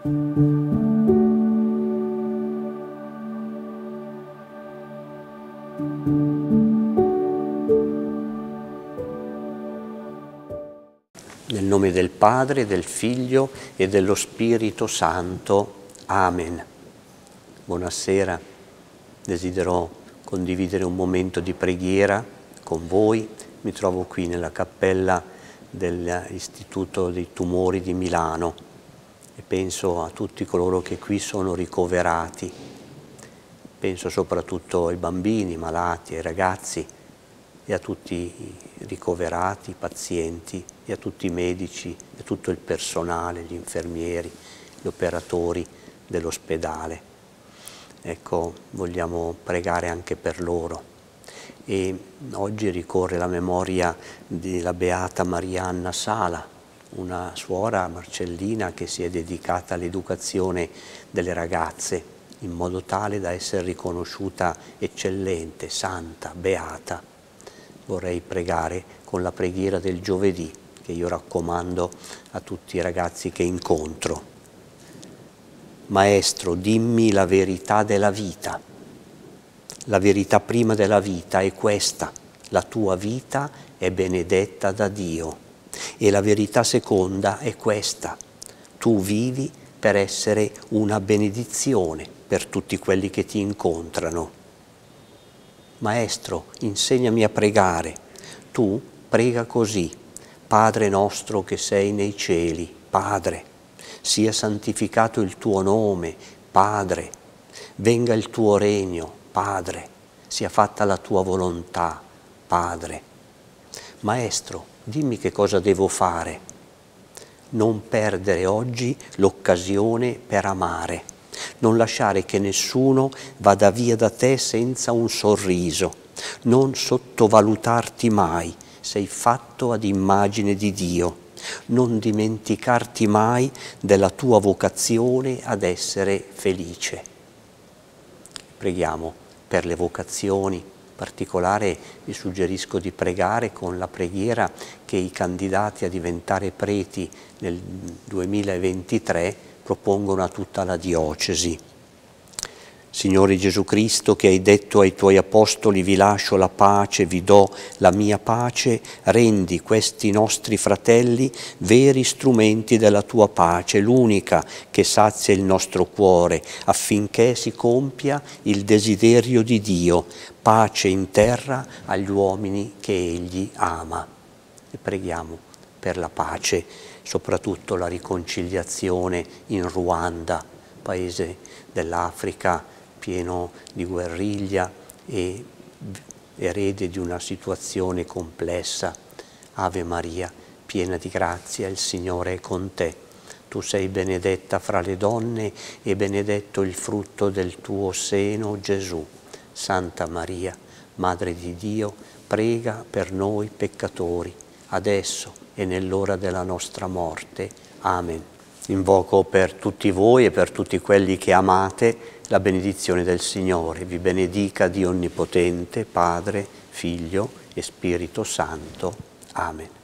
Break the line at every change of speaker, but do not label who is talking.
Nel nome del Padre, del Figlio e dello Spirito Santo. Amen. Buonasera, desidero condividere un momento di preghiera con voi. Mi trovo qui nella cappella dell'Istituto dei Tumori di Milano e penso a tutti coloro che qui sono ricoverati. Penso soprattutto ai bambini malati, ai ragazzi e a tutti i ricoverati, i pazienti e a tutti i medici e tutto il personale, gli infermieri, gli operatori dell'ospedale. Ecco, vogliamo pregare anche per loro. E oggi ricorre la memoria della beata Marianna Sala, una suora marcellina che si è dedicata all'educazione delle ragazze in modo tale da essere riconosciuta eccellente, santa, beata vorrei pregare con la preghiera del giovedì che io raccomando a tutti i ragazzi che incontro. Maestro, dimmi la verità della vita. La verità prima della vita è questa, la tua vita è benedetta da Dio. E la verità seconda è questa, tu vivi per essere una benedizione per tutti quelli che ti incontrano. Maestro, insegnami a pregare. Tu prega così. Padre nostro che sei nei cieli, Padre, sia santificato il tuo nome, Padre, venga il tuo regno, Padre, sia fatta la tua volontà, Padre. Maestro, dimmi che cosa devo fare. Non perdere oggi l'occasione per amare non lasciare che nessuno vada via da te senza un sorriso, non sottovalutarti mai, sei fatto ad immagine di Dio, non dimenticarti mai della tua vocazione ad essere felice. Preghiamo per le vocazioni, particolare vi suggerisco di pregare con la preghiera che i candidati a diventare preti nel 2023 propongono a tutta la diocesi. Signore Gesù Cristo, che hai detto ai tuoi apostoli vi lascio la pace, vi do la mia pace, rendi questi nostri fratelli veri strumenti della tua pace, l'unica che sazia il nostro cuore, affinché si compia il desiderio di Dio, pace in terra agli uomini che Egli ama. E preghiamo per la pace soprattutto la riconciliazione in Ruanda, paese dell'Africa pieno di guerriglia e erede di una situazione complessa. Ave Maria, piena di grazia, il Signore è con te. Tu sei benedetta fra le donne e benedetto il frutto del tuo seno, Gesù. Santa Maria, Madre di Dio, prega per noi peccatori, adesso e nell'ora della nostra morte. Amen. Invoco per tutti voi e per tutti quelli che amate la benedizione del Signore. Vi benedica Dio Onnipotente, Padre, Figlio e Spirito Santo. Amen.